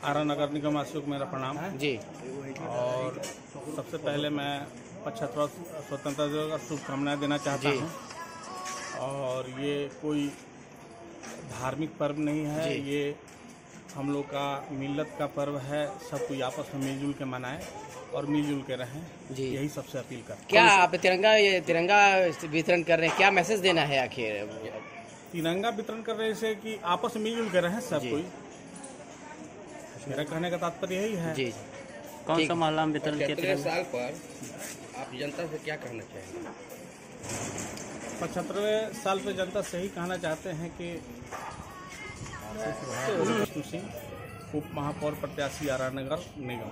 आरा नगर निगम को मेरा प्रणाम। जी। और सबसे पहले मैं पचहत्तरवा स्वतंत्रता दिवस का शुभकामनाएँ देना चाहता हूँ। और ये कोई धार्मिक पर्व नहीं है ये हम लोग का मिलत का पर्व है सब कोई आपस में मिलजुल के मनाएँ और मिलजुल के रहें। जी। यही सबसे अपील कर क्या आप तिरंगा ये तिरंगा वितरण कर रहे हैं? क्या मैसेज देना है आखिर? तिरंगा वितरण कर रहे से कि आपस में मिलजुल के रहें सब कोई। मेरा कहने का तात्पर्य यही है। जी कौन सा मोहल्ला में वितरण किया साल पर आप जनता से क्या कहना चाहेंगे? पचहत्तरवें साल पर जनता से ही कहना चाहते हैं कि विष्णु सिंह उप महापौर प्रत्याशी आरा नगर निगम।